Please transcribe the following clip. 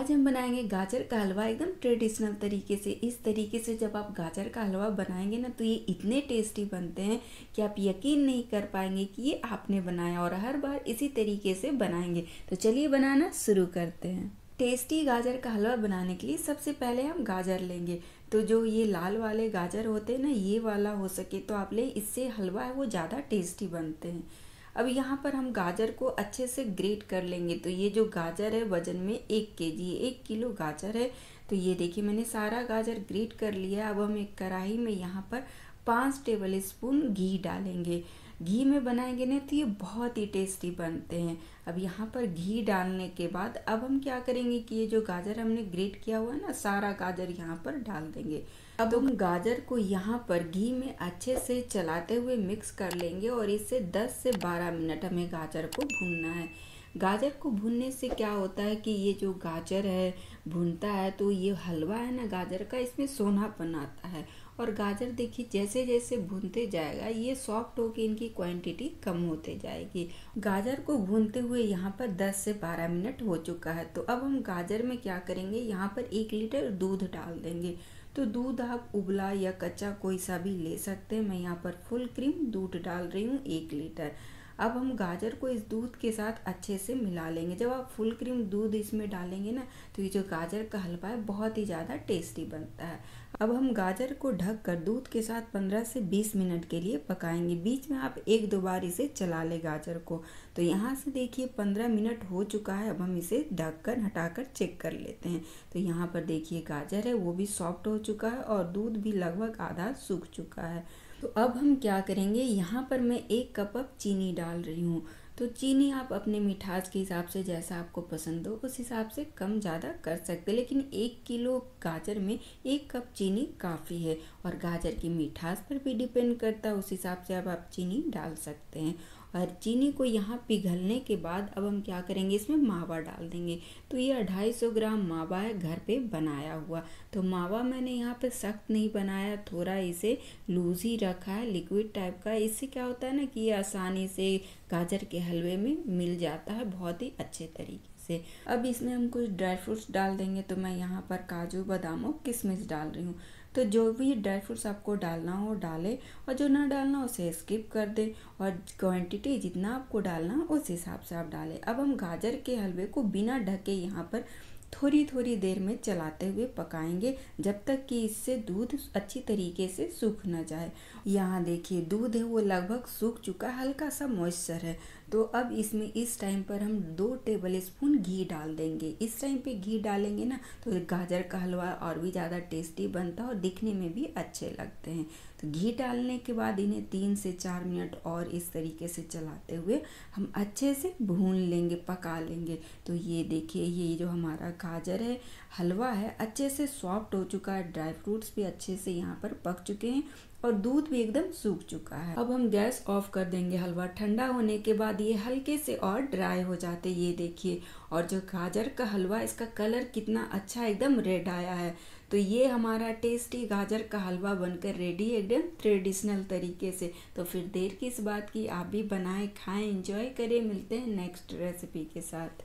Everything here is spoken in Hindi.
आज हम बनाएँगे गाजर का हलवा एकदम ट्रेडिशनल तरीके से। इस तरीके से जब आप गाजर का हलवा बनाएँगे ना तो ये इतने टेस्टी बनते हैं कि आप यकीन नहीं कर पाएँगे कि ये आपने बनाया और हर बार इसी तरीके से बनाएँगे। तो चलिए बनाना शुरू करते हैं। टेस्टी गाजर का हलवा बनाने के लिए सबसे पहले हम गाजर लेंगे। तो जो ये लाल वाले गाजर होते हैं ना, ये वाला हो सके तो आप ले। इससे हलवा है वो ज़्यादा टेस्टी बनते हैं। अब यहाँ पर हम गाजर को अच्छे से ग्रेट कर लेंगे। तो ये जो गाजर है वज़न में एक के जी एक किलो गाजर है। तो ये देखिए मैंने सारा गाजर ग्रेट कर लिया अब हम एक कढ़ाई में यहाँ पर पाँच टेबल स्पून घी डालेंगे। घी में बनाएँगे ना तो ये बहुत ही टेस्टी बनते हैं। अब यहाँ पर घी डालने के बाद, अब हम क्या करेंगे कि ये जो गाजर हमने ग्रेट किया हुआ है ना, सारा गाजर यहाँ पर डाल देंगे। अब हम गाजर को यहाँ पर घी में अच्छे से चलाते हुए मिक्स कर लेंगे और इसे 10 से 12 मिनट हमें गाजर को भूनना है। गाजर को भूनने से क्या होता है कि ये जो गाजर है, भूनता है तो ये हलवा है ना गाजर का, इसमें सोनापन आता है। और गाजर देखिए जैसे जैसे भूनते जाएगा, ये सॉफ्ट होकर इनकी क्वांटिटी कम होते जाएगी। गाजर को भूनते हुए यहाँ पर 10 से 12 मिनट हो चुका है। तो अब हम गाजर में क्या करेंगे, यहाँ पर एक लीटर दूध डाल देंगे। तो दूध आप उबला या कच्चा कोई सा भी ले सकते हैं। मैं यहाँ पर फुल क्रीम दूध डाल रही हूँ, एक लीटर। अब हम गाजर को इस दूध के साथ अच्छे से मिला लेंगे। जब आप फुल क्रीम दूध इसमें डालेंगे ना तो ये जो गाजर का हलवा है, बहुत ही ज़्यादा टेस्टी बनता है। अब हम गाजर को ढक कर दूध के साथ 15 से 20 मिनट के लिए पकाएँगे। बीच में आप एक दो बार इसे चला ले गाजर को। तो यहाँ से देखिए 15 मिनट हो चुका है, अब हम इसे ढक कर हटा कर चेक कर लेते हैं। तो यहाँ पर देखिए, गाजर है, वो भी सॉफ्ट हो चुका है और दूध भी लगभग आधा सूख चुका है। तो अब हम क्या करेंगे? यहाँ पर मैं एक कप अब चीनी डाल रही हूँ। तो चीनी आप अपने मिठास के हिसाब से जैसा आपको पसंद हो, उस हिसाब से कम ज़्यादा कर सकते लेकिन एक किलो गाजर में एक कप चीनी काफ़ी है और गाजर की मिठास पर भी डिपेंड करता है। उस हिसाब से अब आप चीनी डाल सकते हैं। और चीनी को यहाँ पिघलने के बाद अब हम क्या करेंगे, इसमें मावा डाल देंगे। तो ये अढ़ाई सौ ग्राम मावा है, घर पे बनाया हुआ। तो मावा मैंने यहाँ पे सख्त नहीं बनाया, थोड़ा इसे लूज ही रखा है, लिक्विड टाइप का। इससे क्या होता है ना कि ये आसानी से गाजर के हलवे में मिल जाता है, बहुत ही अच्छे तरीके से। अब इसमें हम कुछ ड्राई फ्रूट्स डाल देंगे तो मैं यहाँ पर काजू, बादाम और किशमिश डाल रही हूँ। तो जो भी ड्राई फ्रूट्स आपको डालना हो, डालें और जो ना डालना उसे स्किप कर दें और क्वांटिटी जितना आपको डालना उस हिसाब से आप डालें। अब हम गाजर के हलवे को बिना ढके यहाँ पर थोड़ी थोड़ी देर में चलाते हुए पकाएँगे, जब तक कि इससे दूध अच्छी तरीके से सूख न जाए। यहाँ देखिए, दूध है, वो लगभग सूख चुका हल्का सा मॉइस्चर है। तो अब इसमें इस टाइम पर हम दो टेबल स्पून घी डाल देंगे। इस टाइम पे घी डालेंगे ना तो गाजर का हलवा और भी ज़्यादा टेस्टी बनता है और दिखने में भी अच्छे लगते हैं। तो घी डालने के बाद इन्हें तीन से चार मिनट और इस तरीके से चलाते हुए हम अच्छे से भून लेंगे, पका लेंगे। तो ये देखिए, ये जो हमारा गाजर है, हलवा है, अच्छे से सॉफ्ट हो चुका है ड्राई फ्रूट्स भी अच्छे से यहाँ पर पक चुके हैं और दूध भी एकदम सूख चुका है। अब हम गैस ऑफ़ कर देंगे हलवा। ठंडा होने के बाद ये हल्के से और ड्राई हो जाते ये देखिए। और जो गाजर का हलवा इसका कलर कितना अच्छा एकदम रेड आया है। तो ये हमारा टेस्टी गाजर का हलवा बनकर रेडी एकदम ट्रेडिशनल तरीके से। तो फिर देर किस बात की, आप भी बनाएँ, खाएँ एंजॉय करें। मिलते हैं नेक्स्ट रेसिपी के साथ।